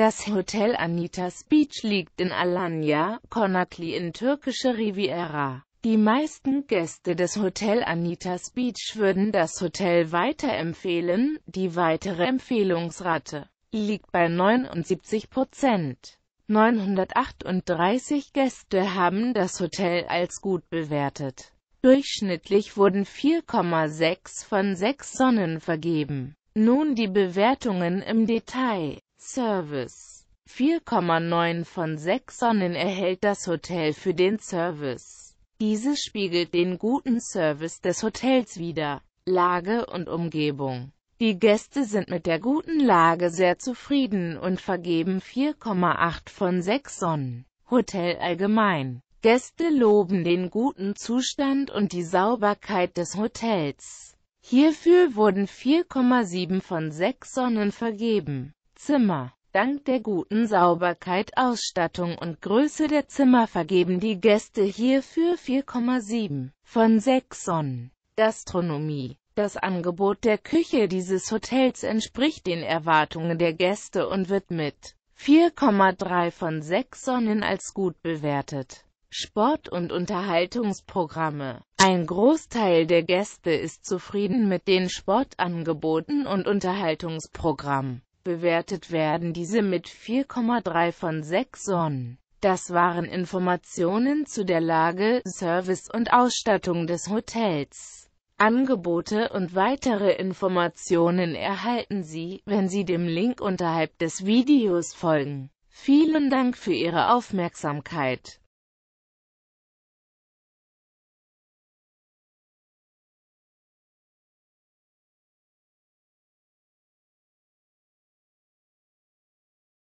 Das Hotel Anita's Beach liegt in Alanya, Conakry in türkischer Riviera. Die meisten Gäste des Hotel Anita's Beach würden das Hotel weiterempfehlen, die weitere Empfehlungsrate liegt bei 79 Prozent. 938 Gäste haben das Hotel als gut bewertet. Durchschnittlich wurden 4,6 von 6 Sonnen vergeben. Nun die Bewertungen im Detail. Service 4,9 von 6 Sonnen erhält das Hotel für den Service. Dieses spiegelt den guten Service des Hotels wider. Lage und Umgebung Die Gäste sind mit der guten Lage sehr zufrieden und vergeben 4,8 von 6 Sonnen. Hotel allgemein Gäste loben den guten Zustand und die Sauberkeit des Hotels. Hierfür wurden 4,7 von 6 Sonnen vergeben. Zimmer Dank der guten Sauberkeit, Ausstattung und Größe der Zimmer vergeben die Gäste hierfür 4,7 von 6 Sonnen. Gastronomie Das Angebot der Küche dieses Hotels entspricht den Erwartungen der Gäste und wird mit 4,3 von 6 Sonnen als gut bewertet. Sport- und Unterhaltungsprogramme Ein Großteil der Gäste ist zufrieden mit den Sportangeboten und Unterhaltungsprogrammen bewertet werden diese mit 4,3 von 6 Sonnen. Das waren Informationen zu der Lage, Service und Ausstattung des Hotels. Angebote und weitere Informationen erhalten Sie, wenn Sie dem Link unterhalb des Videos folgen. Vielen Dank für Ihre Aufmerksamkeit.